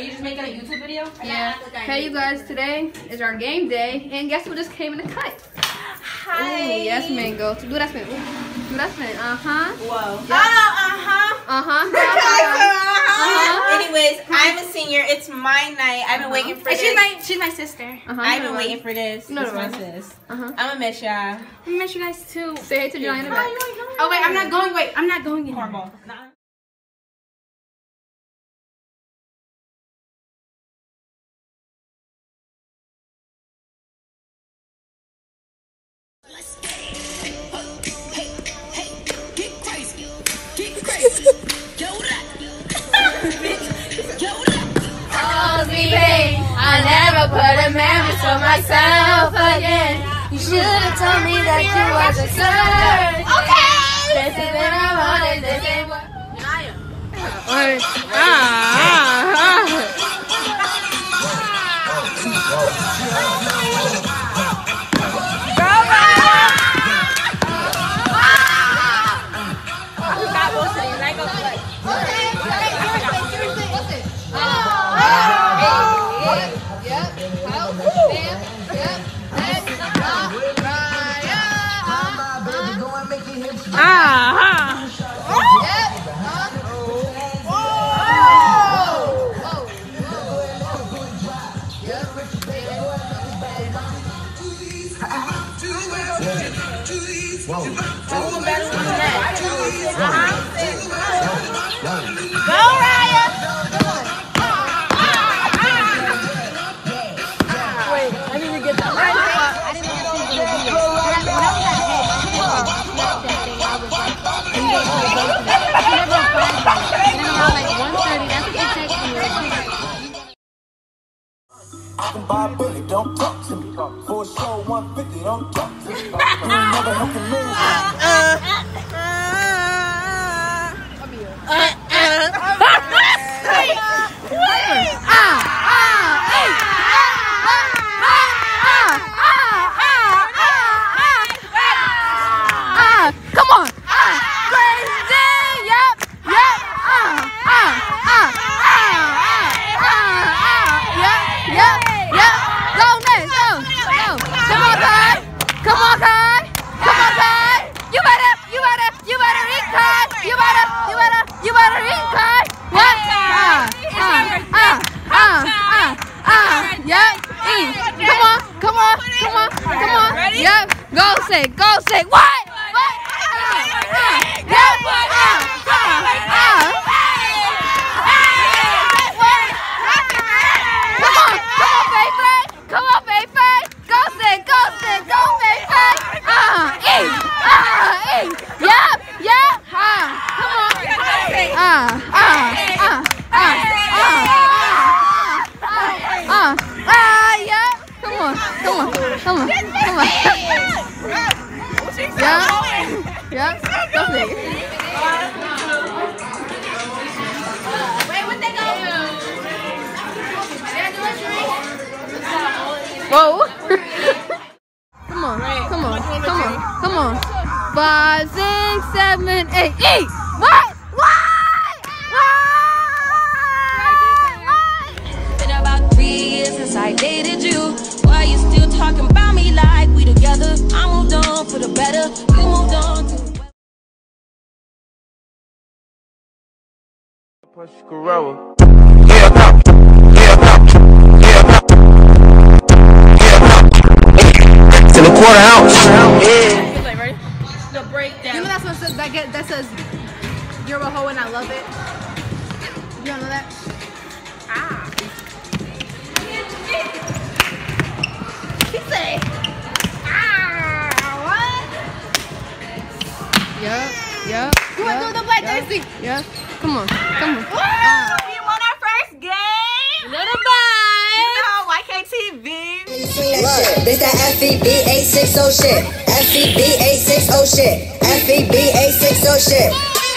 Are you just making a YouTube video? Yeah. Hey, you guys. Today is our game day, and guess what just came in the cut? Hi. Ooh, yes, mango. Do that spin. Do that spin. Uh huh. Whoa. Yeah. Oh, uh-huh. Uh huh. Uh-huh. Anyways, I'm a senior. It's my night. I've been waiting for And this. she's my she's my sister. Uh huh. I've been waiting for this. No, This no, is no. my sis. Uh huh. I'm gonna miss y'all. I miss you guys too. Say hey to Johnny in the back. Oh wait, I'm not going. Wait, I'm not going anymore. Horrible. Put a memory for myself again. You should have told me that you was a son. Okay. This is when I wanted. This ain't what. Ah, ah, ah. I What? What? Whoa. come on, come on, come on, come on. Five, six, seven, eight, eight. What? What? What? Been about three years since I dated you. Why you still talking about me like we together? I moved on for the better. You moved on to. Push Gorilla. To the quarter ounce. Yeah. The breakdown. You know that's what says, that get that says you're a hoe and I love it. You don't know that? Ah. He say. Ah. What? Yeah. Yeah. You want to do the black yeah. jersey? Yeah. Come on. Come on. Woo! We won our first game. Little bye. You know, YKTV. Look, this that FEB 860 shit. FEB 860 shit. FEB 860 shit.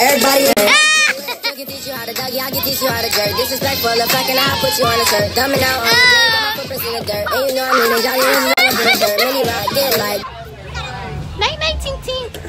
Everybody. I can teach you how to dougie, I can teach you how to jerk. Disrespectful, if I can, I'll put you on a shirt. Dumbing out on the game, got my footprints in the dirt. And you know I mean it, Johnny is all up in the rock, get like. Night night ting ting.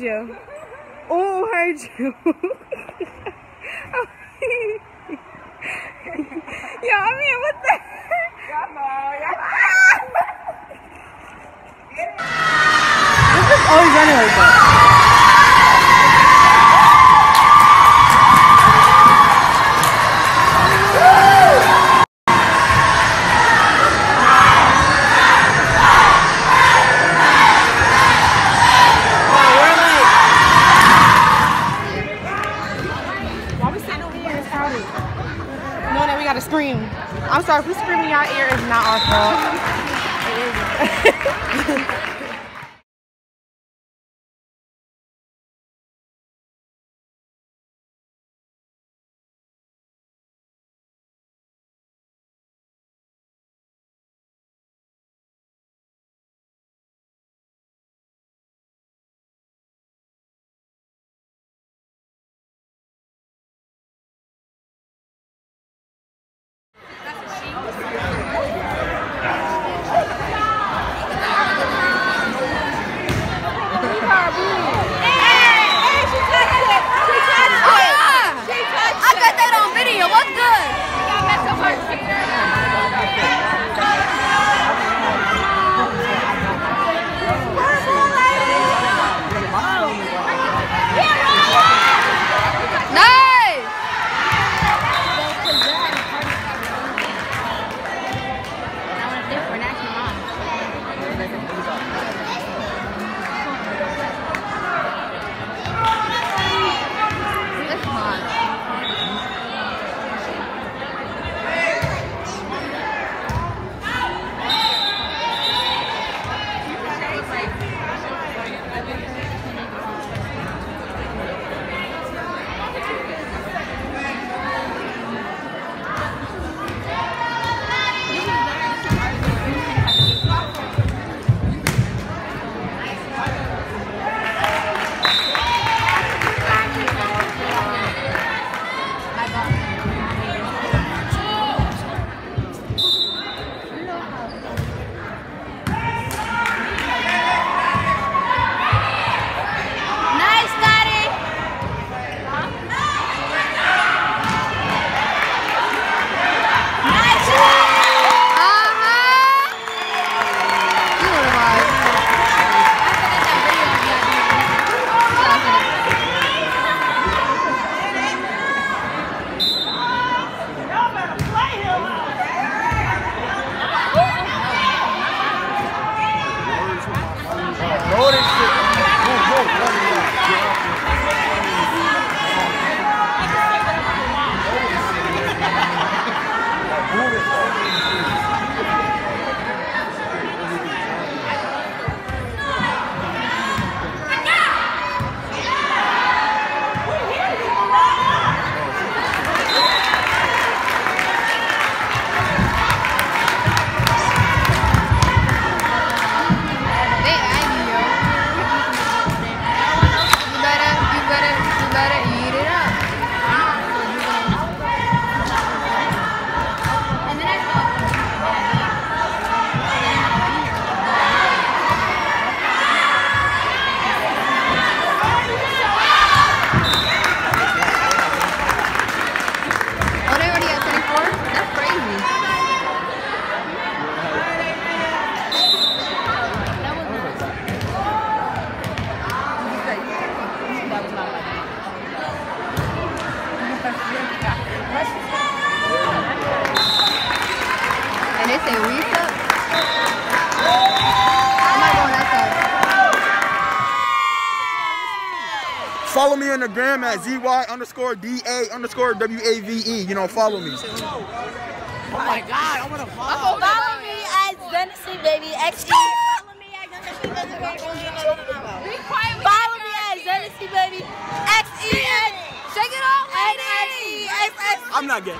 You. Oh, heard you. Yo, I mean, what the? This is always running like that. Follow me on the gram at ZY underscore DA underscore WAVE. You know, follow me. Oh my god, I wanna fall. Follow me at Genesee Baby XE. Follow me at Genesee Baby. Follow me at Genesee Baby XE. Shake it off, N-S-E-S-S. I'm not gay.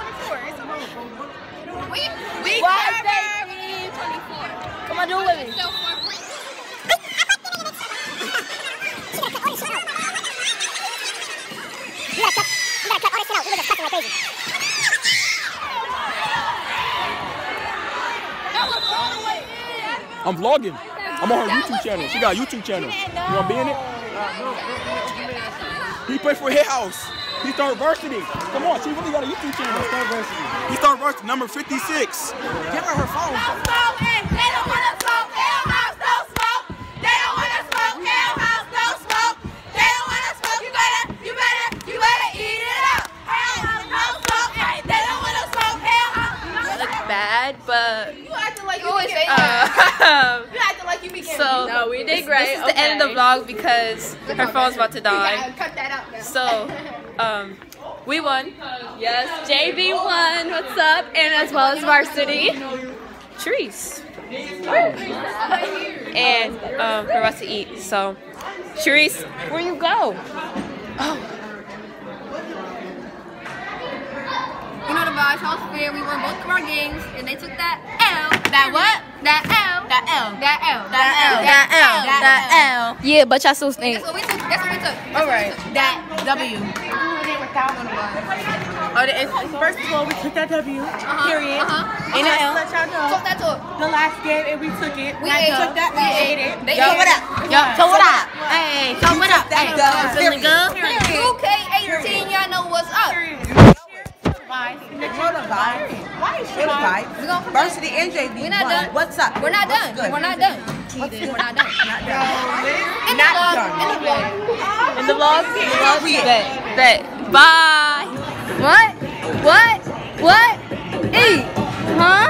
We, we Why covered baby? 24. Come on, do it with me. I'm vlogging. I'm on her YouTube channel. She got a YouTube channel. You want to be in it? He played for Hillhouse. He started varsity. Come on, she really got a YouTube channel. Start varsity. He started varsity, number 56. Give her her phone. No, we this, this is the end of the vlog because her phone's about to die. Cut that out now. So, um, we won. Yes, JV won. What's up? And as well as varsity. Trees. And um, we're about to eat. So, Cherise, where you go? You know the vibes. House fair. We won both of our games, and they took that L. That what? That L. That L. That L. That L. That L. That L. Yeah, but y'all still stink. That's what we took. That's what we took. All right. That W. Oh, the- it's, first of all, we took that W. Period. Uh-huh. Ain't it L? Let y'all know. Took that to. The last game, and we took it. We ate. took that. We We ate. ate it. They Yo, what it. up? Yo, so what up? Hey, so what up? Hey, Feeling good? 2K18, y'all know what's up. What a vibe. Why is she vibe? We gonna Varsity and JV. We're not done. What's up? We're not What's done. good? We're not done. We're not done. Not done. In the Not vlog. done. In the vlog. In the vlog? Period. Bet. Bet. Bye. What? What? What? Eat. Huh?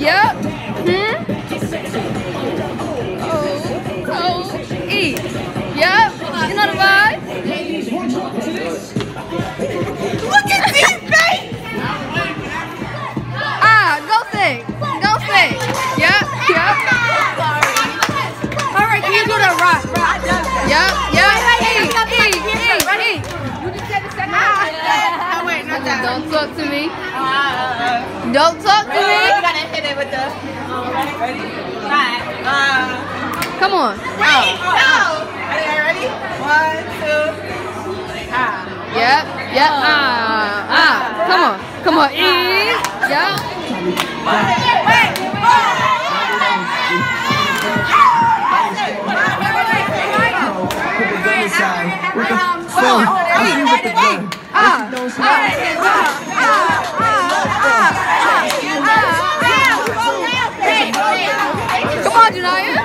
Yup. Hmm? Oh. Oh. Eat. Yup. You know the vibe? Don't talk to me. You gotta hit it with the. Ready? Right. Uh, Come on. ready? Go. Are you ready? One, two. Ah. Yep. Yep. Ah. Ah. Come on. Come on. Eat. Yep. Put the gun aside. What the fuck? I see what the gun. Gülay'ı